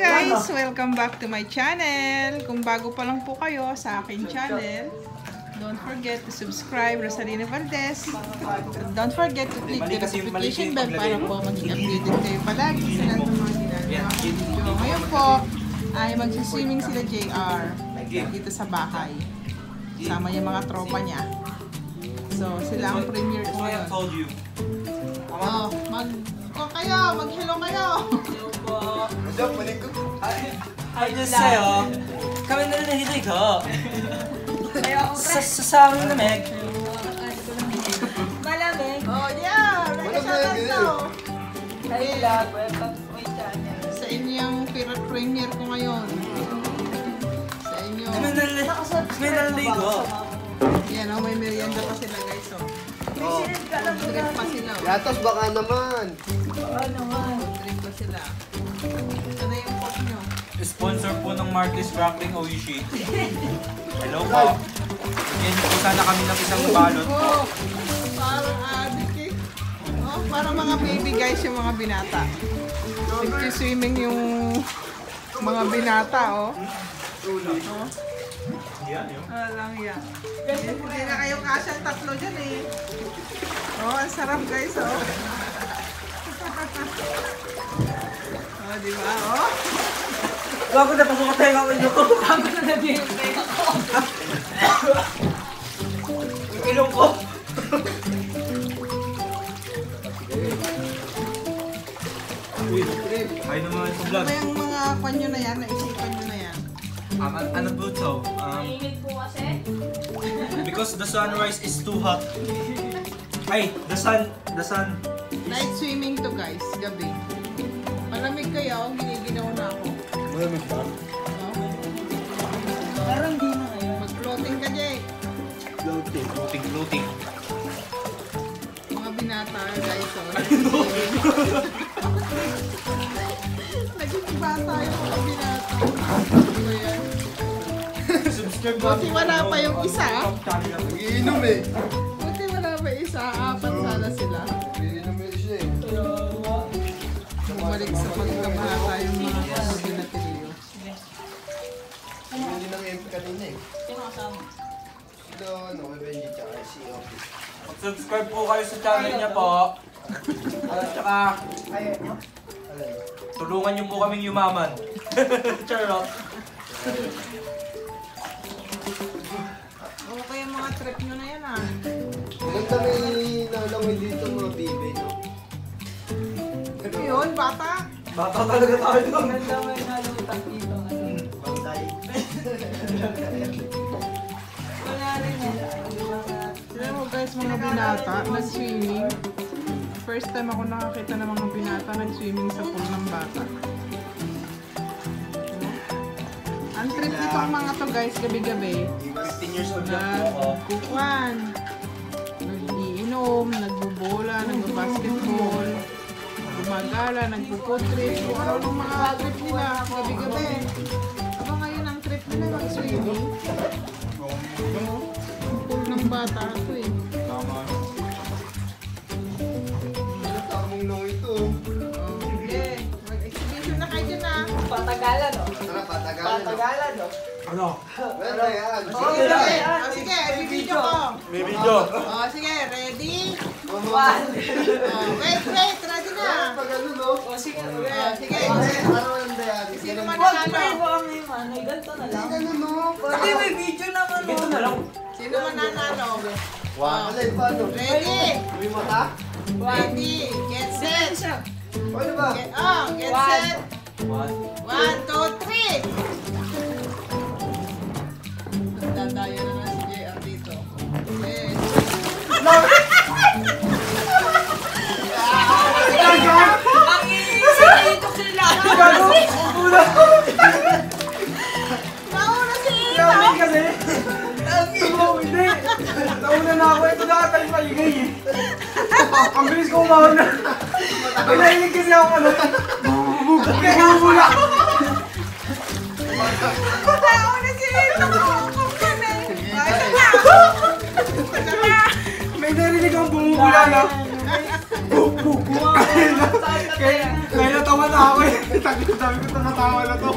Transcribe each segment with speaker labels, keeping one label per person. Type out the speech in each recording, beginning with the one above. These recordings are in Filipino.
Speaker 1: guys! Welcome back to my channel! Kung bago pa lang po kayo sa akin channel, don't forget to subscribe, Rosalina Valdez. Don't forget to click the notification bell para po maging updated kayo palagi sa lahat ng mga ginagawa. Ngayon po, ay magsiswimming sila JR dito sa bahay. Kasama yung mga tropa niya. So, sila ang premier ko ngayon. Oh, mag... Kung kayo, mag-hello kayo!
Speaker 2: Diyan, balik ko.
Speaker 3: I just say, oh, kami na rin nahilig, oh. Sa sa sa amin lamig.
Speaker 4: Malamig.
Speaker 1: Oh, yeah! To!
Speaker 4: Kayo lang, welcome to my channel.
Speaker 1: Sa inyong pirate premier ko ngayon. Sa inyo.
Speaker 3: Kami na rin, kami na rin ko.
Speaker 1: Yan, oh, may merienda pa sila guys. Oh.
Speaker 2: Oh.
Speaker 1: Drink pa sila. Oh.
Speaker 2: Yatos baka naman.
Speaker 4: Oo naman.
Speaker 1: Drink pa sila.
Speaker 3: Sponsor po ng Marcus Franklin Oishi. Hello po. Bigyan niyo po sana kami ng isang balot.
Speaker 1: Oh, parang adik eh. Oh, parang mga baby guys yung mga binata. Nag-swimming yung mga binata, oh. Oh.
Speaker 3: Yan, yun.
Speaker 1: Alang yan. Hindi na kayo kasyang tatlo dyan eh. Oh, ang sarap guys, oh. oh, di ba? Oh.
Speaker 3: Bago na pasok ka tayo ako nyo.
Speaker 4: Bago na nag-i-play ako.
Speaker 3: Yung ilong ko. Ay naman ito vlog.
Speaker 1: Ano yung mga kwanyo na yan? Naisipan nyo na yan?
Speaker 3: Um, an- ano po ito? Um,
Speaker 4: po kasi.
Speaker 3: because the sunrise is too hot. Ay, the sun, the sun.
Speaker 1: Night swimming to guys, gabi. Malamig kayo, giniginaw na ako.
Speaker 2: Malamig ba?
Speaker 4: Pero hindi na ngayon.
Speaker 1: Mag-floating ka, Jake.
Speaker 2: Floating.
Speaker 3: Floating, floating.
Speaker 1: Mga binata, guys, oh. Naging bata yung mga binata. Ano ba yan?
Speaker 3: Subscribe
Speaker 1: Buti wala pa yung isa.
Speaker 2: Nagiinom eh.
Speaker 1: Buti wala pa isa, apat sana sila. Bumalik sa pagkabata yung mga kasubi na trio.
Speaker 2: Hindi ng MP kanina eh.
Speaker 4: Sino kasama?
Speaker 2: Sila ano, kay Benji tsaka si Office.
Speaker 3: Subscribe po kayo sa channel niya po. At saka,
Speaker 4: Ayaw niyo?
Speaker 2: Alay.
Speaker 3: tulungan niyo po kaming yumaman. Charot.
Speaker 1: Okay yung mga trip nyo na yan, ah.
Speaker 2: Maganda may
Speaker 1: yun, bata?
Speaker 3: Bata talaga tayo doon.
Speaker 4: Maganda mo yung nalutang dito.
Speaker 2: Bantay.
Speaker 4: Wala rin yan.
Speaker 1: Alam mo guys, mga binata, nag-swimming. First time ako nakakita ng mga binata nag-swimming sa pool ng bata. Ang trip nitong mga to guys, gabi-gabi,
Speaker 3: 15 years old po ako.
Speaker 1: nagkukuan, nag-iinom, nagbobola, nagbabasketball, gumagala, nagpuputrip, kung ano ng mga trip nila gabi-gabi. Aba ngayon ang trip nila mag-swimming. Ang pool ng bata ito eh.
Speaker 3: Tama.
Speaker 2: Ano tamong lang ito?
Speaker 1: Oh, okay. Mag-exhibition na kayo dyan ah.
Speaker 4: Patagalan, no?
Speaker 2: Tara, patagalin. no?
Speaker 4: Patagalan, no?
Speaker 3: Ano?
Speaker 2: Meron yan.
Speaker 1: Okay, okay. Oh, sige, video ko.
Speaker 3: May video.
Speaker 1: Oh, sige, ready?
Speaker 4: One.
Speaker 1: Oh, wait, wait, ready na.
Speaker 2: Pag ano, no?
Speaker 4: O sige,
Speaker 1: Oh, sige.
Speaker 2: Ano ang dayari?
Speaker 1: Sino man nanalo?
Speaker 4: mo kami man. Ay, ganito na lang.
Speaker 2: Ano, no?
Speaker 4: Hindi, may video naman,
Speaker 3: Ito na lang.
Speaker 1: Sino man nanalo?
Speaker 2: Wow. Alay, paano?
Speaker 1: Ready?
Speaker 2: May mata?
Speaker 1: Ready, get set.
Speaker 2: Paano ba?
Speaker 1: Get, oh, get
Speaker 4: One.
Speaker 1: set.
Speaker 3: One.
Speaker 1: One, two, three. Nagdadaya na Nauna si Ito.
Speaker 3: Kami kasi. Oo, hindi. Nauna na ako. Ito nakatay maligay eh. Ang bilis ko umahon na. May nainig kasi ako ano. Bububog. Kaya bumubula.
Speaker 1: Nauna si. Ay, isa na.
Speaker 3: May narinig akong bumubula na. Natawa Natawa na ako eh. Ko, sabi ko, tumatawa na to.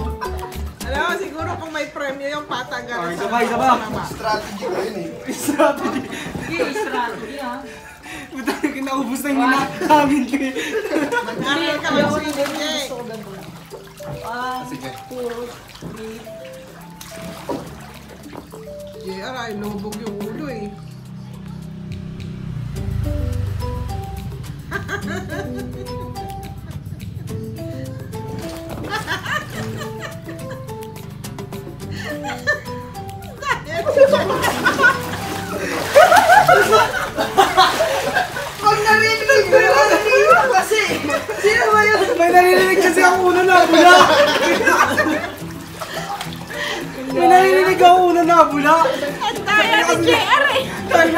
Speaker 1: Alam mo, siguro kung may premyo yung patagal.
Speaker 3: Okay, sabay, sabay.
Speaker 2: Strategy ko yun eh.
Speaker 3: Strategy.
Speaker 4: Sige, strategy ha.
Speaker 3: Buta na kinaubos na yung hinahangin ko eh.
Speaker 1: Aral ka lang swimming eh.
Speaker 4: One,
Speaker 2: Sige.
Speaker 4: two, three.
Speaker 1: JR ay lubog yung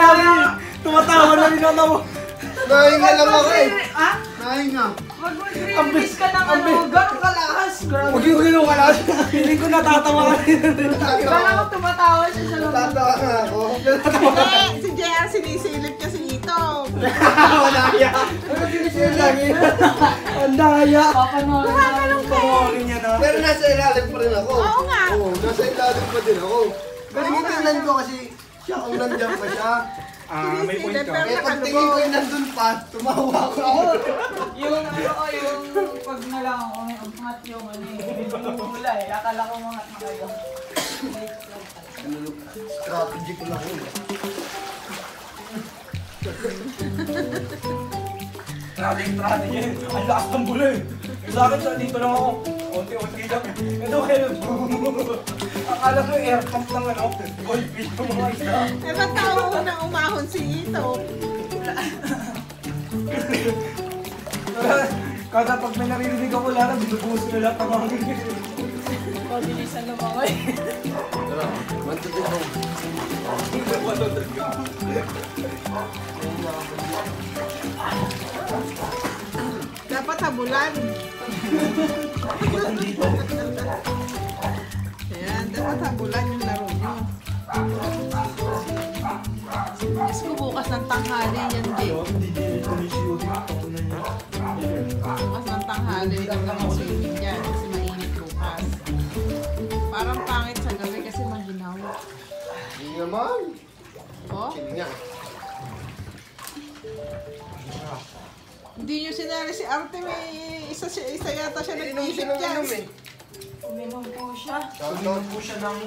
Speaker 3: Kaya namin, tumatawa na rin ako.
Speaker 2: Nahinga lang ako eh.
Speaker 4: Ha?
Speaker 2: Nahinga.
Speaker 4: I-release ka ng ano, gano'ng kalakas. Grabe.
Speaker 3: Huwag yung gano'n ka lang. Feeling ko natatawa ka rin.
Speaker 4: Kala ko tumatawa siya sa loob.
Speaker 2: Tatawa nga ako.
Speaker 1: Si JR sinisilip niya si Ito.
Speaker 3: Andaya. Andaya.
Speaker 4: Papanoorin na lang.
Speaker 3: Panoorin niya na.
Speaker 2: Pero nasa ilalim pa rin ako.
Speaker 1: Oo nga.
Speaker 2: Oo, nasa ilalim pa din ako. Tinitingnan ko kasi siya kung nandiyan pa siya.
Speaker 3: Ah, may point ka.
Speaker 2: Eh pagtingin ko yung nandun pa, tumawa ako.
Speaker 4: Yung ano ko, yung pag nalang ako, ang angat yung ano yung hula eh. Akala ko mga na kayo.
Speaker 2: Strategy ko lang yun.
Speaker 3: Strategy, strategy. Ang lakas ng bula eh. Yung Sa akin, sa dito lang ako. Unti-unti lang. Ito kayo. Akala ko air pump ng ano. Goldfish ng mga isda.
Speaker 1: Eh, ba't tao unang umahon si Ito?
Speaker 3: Kada pag may naririnig ako wala na, binubuhos ko lahat ng hangin.
Speaker 4: Pabilisan lumangoy.
Speaker 2: Tara, one to the home.
Speaker 1: Dapat habulan.
Speaker 3: Ikutan dito.
Speaker 1: Habulan yung laro nyo. Ko bukas ng tanghali yan, Jay. Bukas ng tanghali lang naman swimming dyan kasi mainit bukas. Parang pangit sa gabi kasi maginaw.
Speaker 2: Hindi naman.
Speaker 1: Oh, hindi nyo sinari si Arte may isa, isa yata siya
Speaker 2: Inom ng
Speaker 1: dyan.
Speaker 2: inom eh.
Speaker 4: Uminom po siya.
Speaker 5: Umiinom po siya ng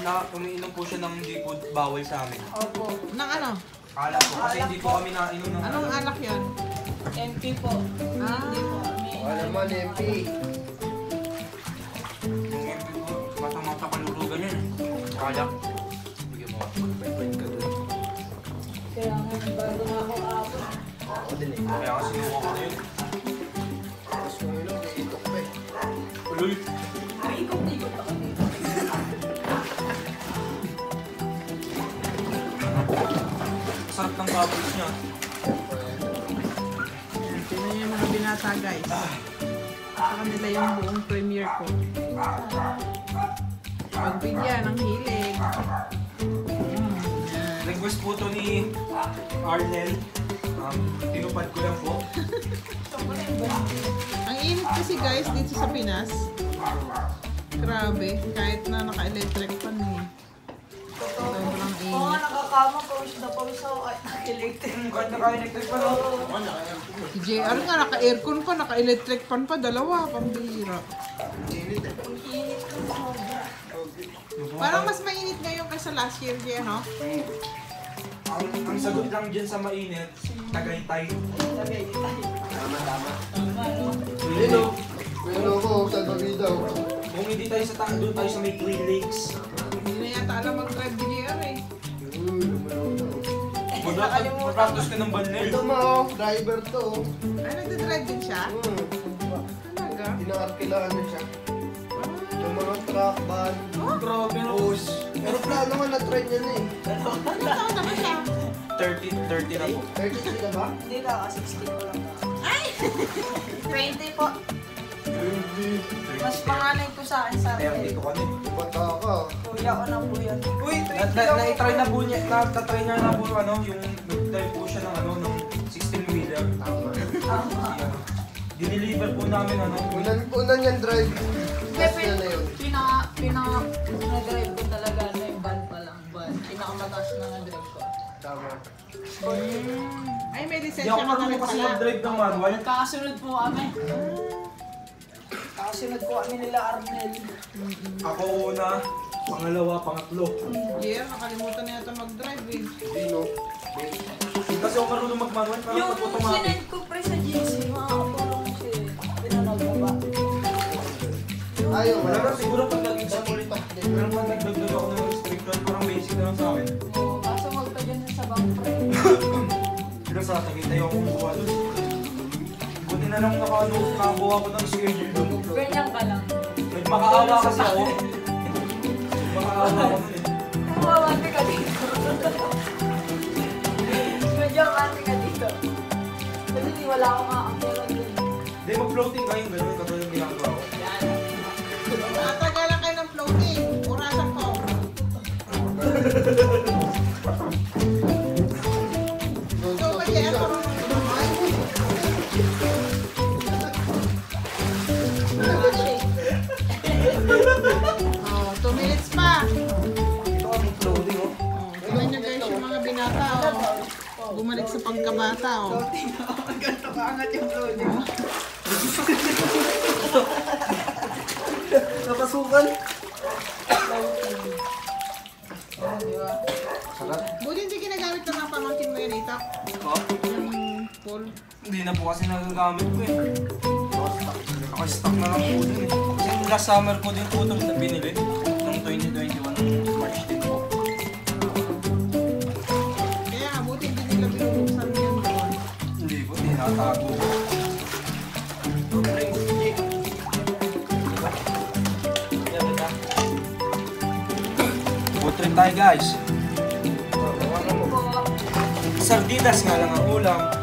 Speaker 5: na umiinom po siya ng hindi po bawal sa amin.
Speaker 4: Opo.
Speaker 1: Nang ano?
Speaker 5: Kala po kasi hindi po kami nainom ng
Speaker 1: Anong alak yun?
Speaker 4: MP po.
Speaker 1: Ah,
Speaker 4: Hindi po. May
Speaker 2: Wala naman, MP.
Speaker 5: Yung MP po, masamang sa kalulugan yun. Kala. Bigyan mo ako. Bye-bye ka dun.
Speaker 4: Kaya nga, bago na ako ako.
Speaker 2: Ako din eh.
Speaker 5: Kaya kasi sinuha ko na yun. Uloy.
Speaker 4: Ikot-ikot ako dito.
Speaker 5: Sarap ng bubbles niya.
Speaker 1: Tingnan nyo yung mga binata guys. Sa kanila yung buong premiere ko. Pagbigyan ng hilig. Mm.
Speaker 5: Request po to ni Arnel. Um, tinupad ko lang po.
Speaker 1: Guys dito sa Pinas. Grabe, kahit na naka-electric pan eh. Sobrang
Speaker 4: Oo
Speaker 1: init.
Speaker 4: nakakama po siya na po sa electric.
Speaker 5: Kahit naka-electric pa lang.
Speaker 1: Si JR nga, naka-aircon pa, naka-electric pan pa, dalawa, pambihira.
Speaker 2: Init eh.
Speaker 4: Init ko sobra.
Speaker 1: Parang mas mainit ngayon kaysa last year, Jay, no?
Speaker 5: Ang, ang sagot lang dyan sa mainit, Tagaytay.
Speaker 4: Lagay tayo.
Speaker 2: Tama, tama.
Speaker 4: Tama, no?
Speaker 2: Ayun o. Pwede ako sa gabi daw.
Speaker 5: Kung hindi tayo sa ta- doon tayo sa may Twin Lakes.
Speaker 1: Hindi na yata alam mag-drive ni JR eh.
Speaker 5: Mag-practice ka ng banel.
Speaker 2: Ito ma oh, driver to. oh.
Speaker 1: Ay, nagdadrive din siya?
Speaker 2: Hmm.
Speaker 1: Talaga?
Speaker 2: Pinarkilaan niya siya. Yung mga truck, van,
Speaker 5: no.
Speaker 2: bus. Pero plano nga na-try niya na eh.
Speaker 1: Ilang taon na ba siya?
Speaker 5: 30, 30 na po.
Speaker 2: 30 ka ba?
Speaker 4: Hindi lang, 16 ko lang. Ay! 20 po. Mas panganay ko sa akin sa
Speaker 5: 30 ko kami.
Speaker 2: Bata ka.
Speaker 4: Kuya ko na po yan. Uy,
Speaker 5: Na, na, na-try na po niya, na-try niya na po ano, yung nag-drive po siya ng ano, ng 16 wheeler.
Speaker 2: Tama.
Speaker 4: Tama.
Speaker 5: Ano,
Speaker 3: diniliver po namin ano.
Speaker 2: Unan, unan yan drive. Last yan na yun.
Speaker 4: pinaka, pinaka, na-drive ko talaga na yung van pa lang, van. Pinakamataas na na-drive ko.
Speaker 2: Tama.
Speaker 1: Ay, may
Speaker 3: Hindi
Speaker 1: lisensya
Speaker 3: ako
Speaker 1: ka na
Speaker 3: marunong
Speaker 1: rin
Speaker 3: kasi
Speaker 1: pala.
Speaker 3: mag-drive ng manual.
Speaker 4: Kakasunod po kami. Kakasunod po kami nila Arnel.
Speaker 3: Ako una, pangalawa, pangatlo.
Speaker 1: Yeah, nakalimutan na yata mag-drive eh.
Speaker 2: Hindi no.
Speaker 3: Kasi ako marunong mag-manual, parang
Speaker 4: Yung
Speaker 3: pag-automatic.
Speaker 4: sinend ko pre sa GC, makakatulong si Pinanag mo ba?
Speaker 2: Ayaw,
Speaker 3: Wala
Speaker 2: wala.
Speaker 3: na siguro pag nag-exam ulit ako. Pero pag nagdagdag ako ng restriction, parang basic na lang sa akin.
Speaker 4: Oo, kaso wag ka dyan sa bank pre.
Speaker 3: Pero sa Tagaytay ako kumukuha doon. Buti na lang nakaano, nakakuha ko ng schedule doon.
Speaker 4: Ganyan ka lang.
Speaker 3: Nagmakaawa kasi ako. Nagmakaawa ako eh.
Speaker 4: Kumawante ka dito. Kante ka dito. Kasi di wala akong makakameron din.
Speaker 3: Hindi, mag-floating kayo, ganun katulad yung ginagawa ko.
Speaker 4: Yan.
Speaker 1: Matagalan kayo ng floating. Orasan ko. Bumalik sa pagkabata oh.
Speaker 4: Ganito ka angat yung floating.
Speaker 2: Napasukan. Sarap.
Speaker 1: Buti hindi ginagamit ng mga pamangkin mo yan, Itak.
Speaker 3: Oh,
Speaker 1: Yung pool.
Speaker 3: hindi na po kasi nagagamit ko eh. Naka-stock na lang po dun eh. Kasi yung last summer ko din po ito na binili. Noong 2021, noong March ko. Food trip tayo guys. Sardinas nga lang ang ulam.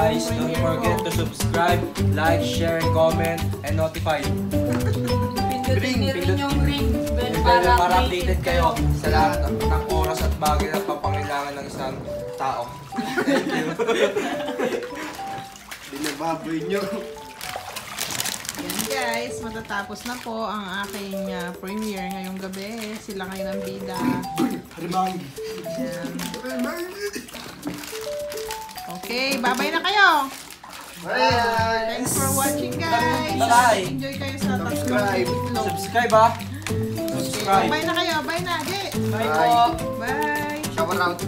Speaker 3: Guys, don't forget to subscribe, like, share, comment, and notify.
Speaker 4: Pindutin niyo rin yung ring bell
Speaker 3: Para,
Speaker 4: para,
Speaker 3: updated kayo sa lahat ng, ng oras at bagay na papangailangan ng isang tao. Thank you.
Speaker 2: Binababoy nyo.
Speaker 1: Yan guys, matatapos na po ang aking ah, premiere ngayong gabi. Sila ngayon ang bida.
Speaker 2: Harimang.
Speaker 1: Yan. Okay, bye-bye na kayo.
Speaker 2: Bye!
Speaker 1: Thanks for watching guys.
Speaker 3: Bye-bye.
Speaker 1: Enjoy kayo sa
Speaker 2: Subscribe.
Speaker 3: Subscribe ah! Subscribe!
Speaker 1: bye na kayo. Bye na.
Speaker 4: Bye
Speaker 2: Bye.
Speaker 1: Bye.
Speaker 2: Shower out.